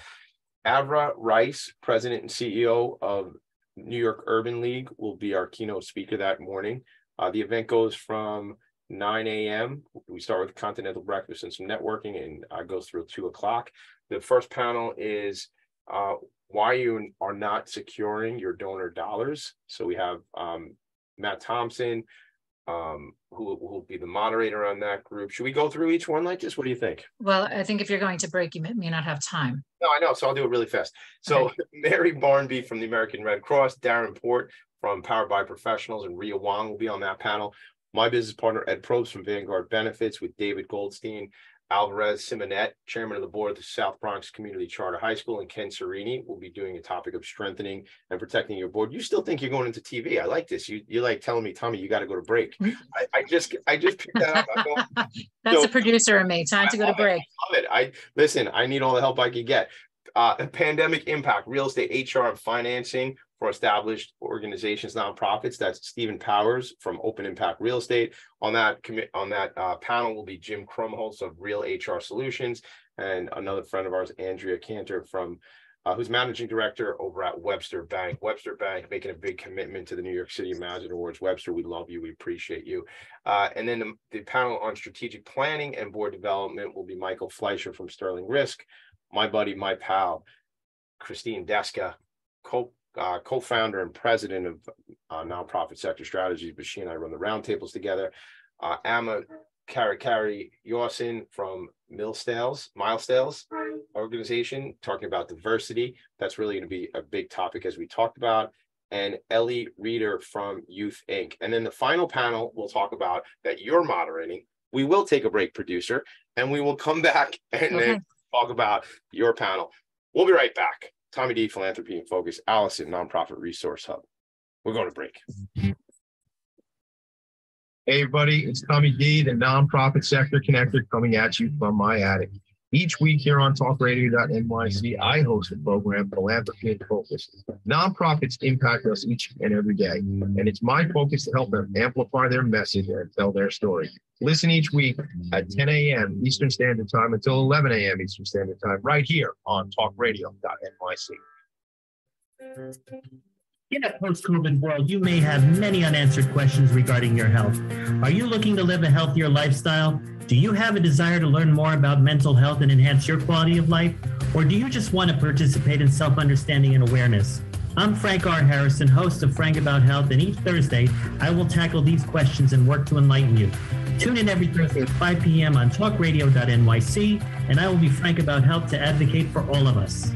Arva Rice president and ceo of new york urban league will be our keynote speaker that morning uh, the event goes from 9 a.m. We start with continental breakfast and some networking and uh, goes through two o'clock. The first panel is uh, why you are not securing your donor dollars. So we have um, Matt Thompson, um, who will be the moderator on that group. Should we go through each one like this? What do you think? Well, I think if you're going to break, you may, may not have time. No, I know. So I'll do it really fast. So Mary Barnby from the American Red Cross, Darren Port from Powered by Professionals, and Ria Wong will be on that panel. My business partner, Ed Probst from Vanguard Benefits with David Goldstein, Alvarez Simonet, chairman of the board of the South Bronx Community Charter High School, and Ken Cerini will be doing a topic of strengthening and protecting your board. You still think you're going into TV? I like this. You you're like telling me, Tommy, you got to go to break. I, I just I just picked that up. I That's So- a producer in me. Time to go to love it. break. love it. I listen. I need all the help I can get. Uh, pandemic impact, real estate, HR, and financing for established organizations, nonprofits. That's Stephen Powers from Open Impact Real Estate. On that commit on that uh, panel will be Jim Krumholz of Real HR Solutions and another friend of ours, Andrea Cantor from. Uh, who's managing director over at Webster Bank? Webster Bank making a big commitment to the New York City Imagine Awards. Webster, we love you. We appreciate you. Uh, and then the, the panel on strategic planning and board development will be Michael Fleischer from Sterling Risk, my buddy, my pal, Christine Deska, co uh, co-founder and president of uh, nonprofit sector strategies. But she and I run the roundtables together. Uh, Ama Karikari Yawson from Millstales, Milestales organization, talking about diversity. That's really going to be a big topic as we talked about. And Ellie Reeder from Youth Inc. And then the final panel we'll talk about that you're moderating. We will take a break, producer, and we will come back and Okay. then talk about your panel. We'll be right back. Tommy D, Philanthropy in Phocus, Alison, Nonprofit Resource Hub. We're going to break. Hey, everybody, it's Tommy D, the nonprofit sector connector, coming at you from my attic. Each week here on talkradio.nyc, I host a program, Philanthropy in Phocus. Nonprofits impact us each and every day, and it's my focus to help them amplify their message and tell their story. Listen each week at 10 a.m. Eastern Standard Time until 11 a.m. Eastern Standard Time, right here on talkradio.nyc. In a post-COVID world, you may have many unanswered questions regarding your health. Are you looking to live a healthier lifestyle? Do you have a desire to learn more about mental health and enhance your quality of life? Or do you just want to participate in self-understanding and awareness? I'm Frank R. Harrison, host of Frank About Health, and each Thursday I will tackle these questions and work to enlighten you. Tune in every Thursday at 5 p.m. on talkradio.nyc, and I will be frank about health to advocate for all of us.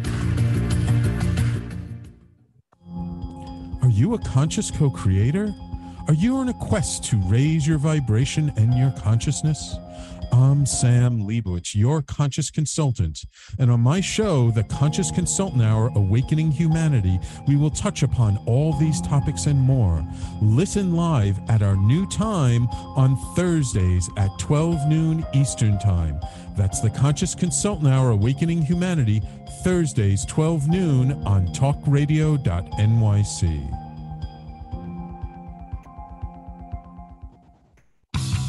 You a conscious co creator? Are you on a quest to raise your vibration and your consciousness? I'm Sam Leibowitz, your conscious consultant. And on my show, The Conscious Consultant Hour Awakening Humanity, we will touch upon all these topics and more. Listen live at our new time on Thursdays at 12 noon Eastern Time. That's The Conscious Consultant Hour Awakening Humanity, Thursdays, 12 noon on talkradio.nyc.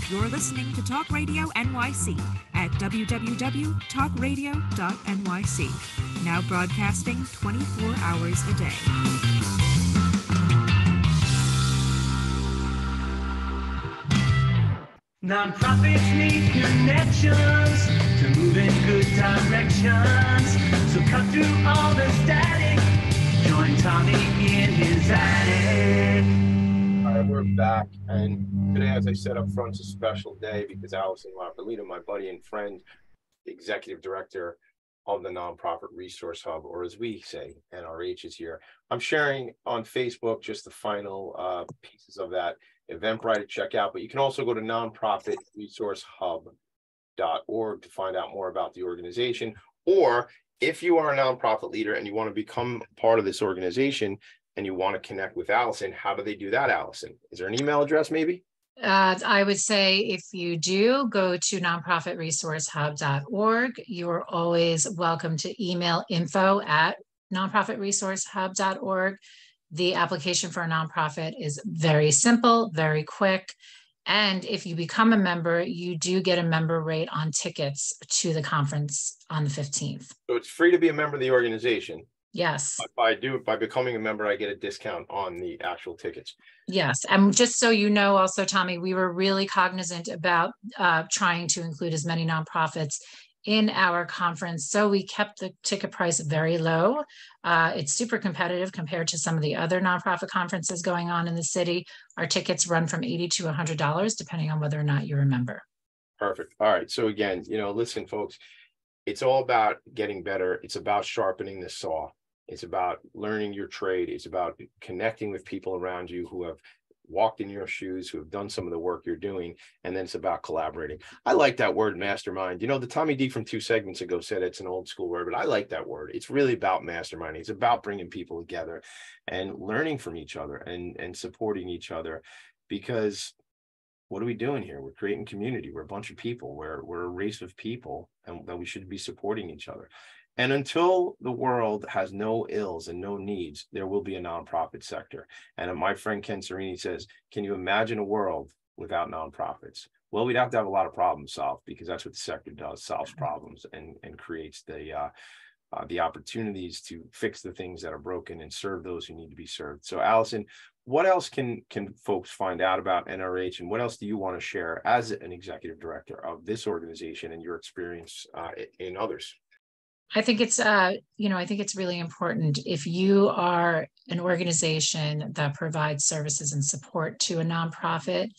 You're listening to Talk Radio NYC at www.talkradio.nyc. Now broadcasting 24 hours a day. Nonprofits need connections to move in good directions. So cut through all the static. Join Tommy in his attic. Right, we're back. And today, as I said up front, it's a special day because Alison La Ferlita, my buddy and friend, executive director of the Nonprofit Resource Hub, or as we say, NRH is here. I'm sharing on Facebook just the final uh, pieces of that Eventbrite to check out, but you can also go to nonprofitresourcehub.org to find out more about the organization. Or if you are a nonprofit leader and you want to become part of this organization, and you want to connect with Alison, how do they do that, Alison? Is there an email address maybe? Uh, I would say if you do go to nonprofitresourcehub.org, you are always welcome to email info at nonprofitresourcehub.org. The application for a nonprofit is very simple, very quick. And if you become a member, you do get a member rate on tickets to the conference on the 15th. So it's free to be a member of the organization. Yes. By do by becoming a member, I get a discount on the actual tickets. Yes, and just so you know, also, Tommy, we were really cognizant about uh, trying to include as many nonprofits in our conference. So we kept the ticket price very low. Uh, it's super competitive compared to some of the other nonprofit conferences going on in the city. Our tickets run from 80 to $100, depending on whether or not you're a member. Perfect. All right. So again, you know, listen, folks, it's all about getting better. It's about sharpening the saw. It's about learning your trade. It's about connecting with people around you who have walked in your shoes, who have done some of the work you're doing, and then it's about collaborating. I like that word mastermind. You know, the Tommy D from two segments ago said it's an old school word, but I like that word. It's really about masterminding. It's about bringing people together and learning from each other and and supporting each other because what are we doing here? We're creating community. We're a bunch of people. We're we're a race of people, and that we should be supporting each other. And until the world has no ills and no needs, there will be a nonprofit sector. And my friend Ken Cerini says, Can you imagine a world without nonprofits? Well, we'd have to have a lot of problems solved because that's what the sector does solves problems and, and creates the uh, uh, the opportunities to fix the things that are broken and serve those who need to be served. So, Alison, what else can can folks find out about NRH, and what else do you want to share as an executive director of this organization and your experience uh, in others? I think it's uh, you know, I think it's really important if you are an organization that provides services and support to a nonprofit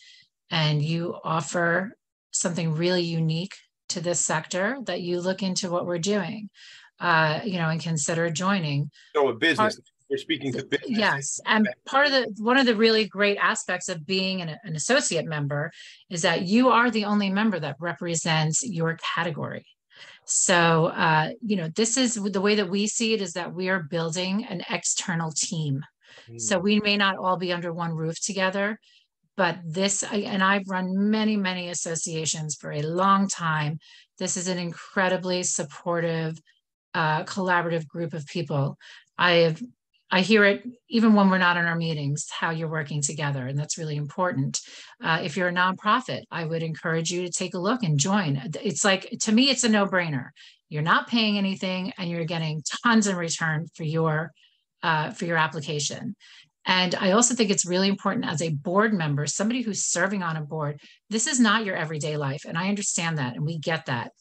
and you offer something really unique to this sector that you look into what we're doing uh, you know and consider joining. So a business we're speaking to business yes and part of the one of the really great aspects of being an, an associate member is that you are the only member that represents your category so, uh, you know, this is the way that we see it is that we are building an external team. Mm. So we may not all be under one roof together, but this, and I've run many, many associations for a long time. This is an incredibly supportive, uh, collaborative group of people. I have I hear it even when we're not in our meetings, how you're working together. And that's really important. Uh, if you're a nonprofit, I would encourage you to take a look and join. It's like, to me, it's a no brainer. You're not paying anything and you're getting tons in return for your, uh, for your application. And I also think it's really important as a board member, somebody who's serving on a board, this is not your everyday life. And I understand that and we get that.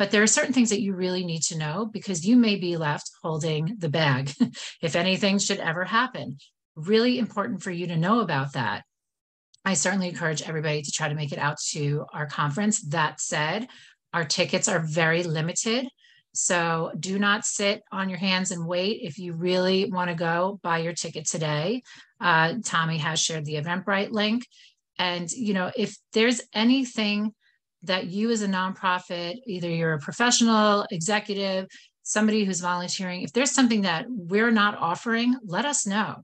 But there are certain things that you really need to know because you may be left holding the bag if anything should ever happen. Really important for you to know about that. I certainly encourage everybody to try to make it out to our conference. That said, our tickets are very limited. So do not sit on your hands and wait. If you really want to go, buy your ticket today. Uh, Tommy has shared the Eventbrite link. And, you know, if there's anything that you as a nonprofit, either you're a professional, executive, somebody who's volunteering, if there's something that we're not offering, let us know.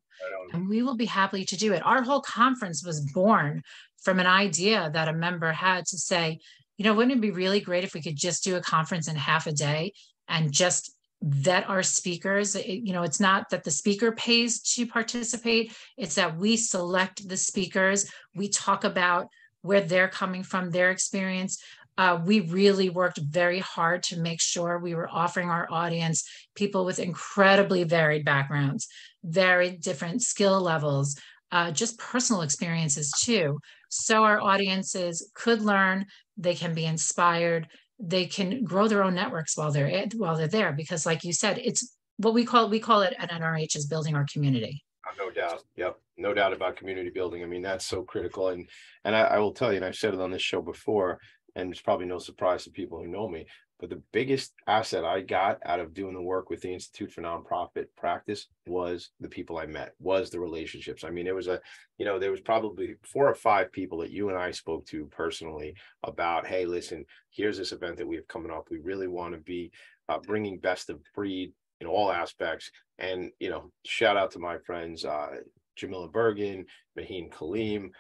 And we will be happy to do it. Our whole conference was born from an idea that a member had to say, you know, wouldn't it be really great if we could just do a conference in half a day and just vet our speakers it, you know it's not that the speaker pays to participate it's that we select the speakers we talk about where they're coming from, their experience. Uh, we really worked very hard to make sure we were offering our audience people with incredibly varied backgrounds, very different skill levels, uh, just personal experiences too. So our audiences could learn, they can be inspired, they can grow their own networks while they're while they're there. Because, like you said, it's what we call we call it at NRH is building our community. No doubt. Yep no doubt about community building. I mean, that's so critical. And and I, I, will tell you, and I've said it on this show before, and it's probably no surprise to people who know me, but the biggest asset I got out of doing the work with the Institute for Nonprofit Practice was the people I met, was the relationships. I mean, it was a, you know, there was probably four or five people that you and I spoke to personally about, hey, listen, here's this event that we have coming up. We really want to be uh, bringing best of breed in all aspects. And you know, shout out to my friends uh, Jamila Bergen, Maheen Kaleem,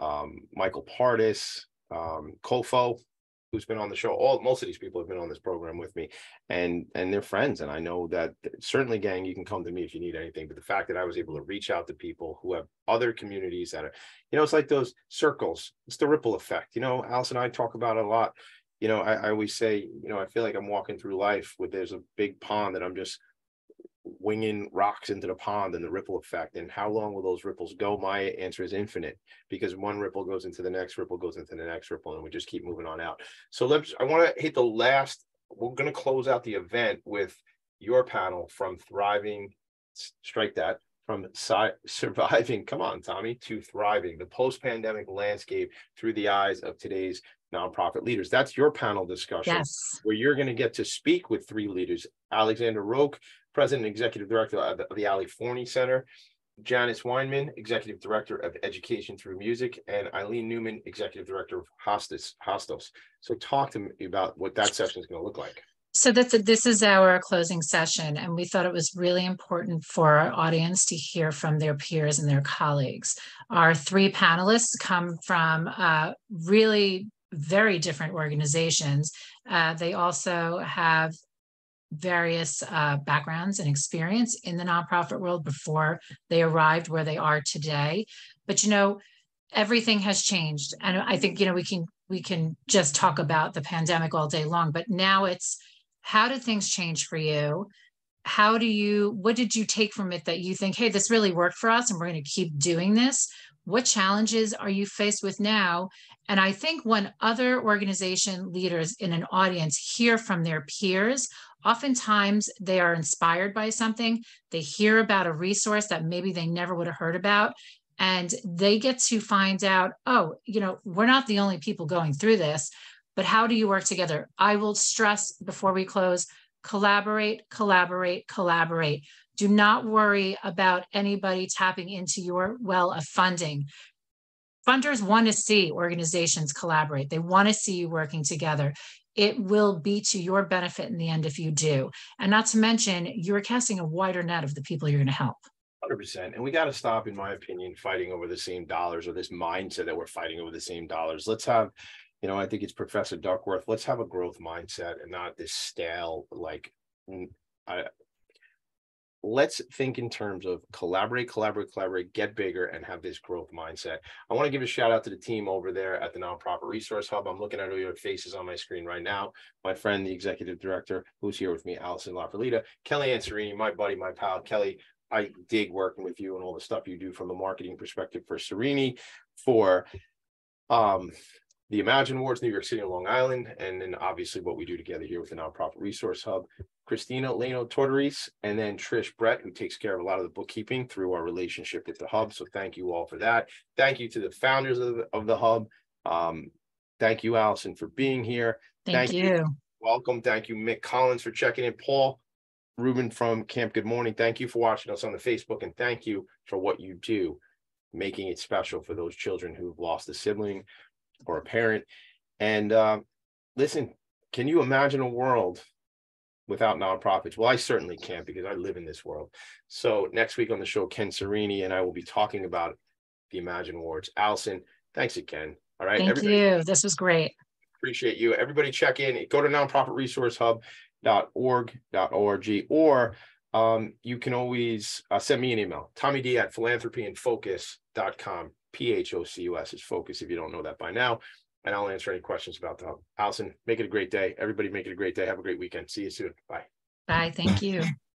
um, Michael Partis, um, Kofo, who's been on the show. All most of these people have been on this program with me, and and they're friends. And I know that certainly, gang, you can come to me if you need anything. But the fact that I was able to reach out to people who have other communities that are, you know, it's like those circles. It's the ripple effect. You know, Alice and I talk about a lot. You know, I, I always say, you know, I feel like I'm walking through life with there's a big pond that I'm just winging rocks into the pond and the ripple effect and how long will those ripples go my answer is infinite because one ripple goes into the next ripple goes into the next ripple and we just keep moving on out so let's i want to hit the last we're going to close out the event with your panel from thriving, strike that, from surviving, come on, Tommy, to thriving, the post-pandemic landscape through the eyes of today's nonprofit leaders. That's your panel discussion Yes. where you're going to get to speak with three leaders, Alexander Roque, President and Executive Director of the, of the Ali Forney Center, Janice Weinman, Executive Director of Education Through Music, and Eileen Newman, Executive Director of Hostos. Hostos. So talk to me about what that session is going to look like. So that's, this is our closing session, and we thought it was really important for our audience to hear from their peers and their colleagues. Our three panelists come from uh, really very different organizations. Uh, They also have various uh, backgrounds and experience in the nonprofit world before they arrived where they are today. But you know, everything has changed, and I think you know we can we can just talk about the pandemic all day long. But now it's how did things change for you? How do you, what did you take from it that you think, hey, this really worked for us and we're going to keep doing this? What challenges are you faced with now? And I think when other organization leaders in an audience hear from their peers, oftentimes they are inspired by something. They hear about a resource that maybe they never would have heard about. And they get to find out, oh, you know, we're not the only people going through this but how do you work together? I will stress before we close collaborate, collaborate, collaborate. Do not worry about anybody tapping into your well of funding. Funders want to see organizations collaborate, they want to see you working together. It will be to your benefit in the end if you do. And not to mention, you're casting a wider net of the people you're going to help. Hundred percent. And we got to stop, in my opinion, fighting over the same dollars or this mindset that we're fighting over the same dollars. Let's have, you know, I think it's Professor Duckworth. Let's have a growth mindset and not this stale, like, I, let's think in terms of collaborate, collaborate, collaborate, get bigger and have this growth mindset. I want to give a shout out to the team over there at the Nonprofit Resource Hub. I'm looking at all your faces on my screen right now. My friend, the executive director, who's here with me, Alison La Ferlita, Kelly Ann Cerini, my buddy, my pal, Kelly. I dig working with you and all the stuff you do from a marketing perspective for Cerini, for um, the Imagine Awards, New York City and Long Island, and then obviously what we do together here with the Nonprofit Resource Hub. Christina Leno Tortoris, and then Trish Brett, who takes care of a lot of the bookkeeping through our relationship with the hub. So thank you all for that. Thank you to the founders of the, of the hub. Um, thank you, Alison, for being here. Thank, you. Welcome. Thank you, Mick Collins, for checking in. Paul Ruben from Camp Good Mourning. Thank you for watching us on the Facebook, and thank you for what you do, making it special for those children who've lost a sibling or a parent. And uh, listen, can you imagine a world without nonprofits? Well, I certainly can't because I live in this world. So next week on the show, Ken Cerini and I will be talking about the Imagine Awards. Alison, thanks again. All right. Thank everybody- you. This was great. appreciate you. Everybody check in, go to nonprofitresourcehub.org.org or um, you can always uh, send me an email, Tommy D at philanthropyinphocus.com. P-H-O-C-U-S is focus if you don't know that by now. And I'll answer any questions about the hub. Alison, make it a great day. Everybody make it a great day. Have a great weekend. See you soon. Bye. Bye. Thank you.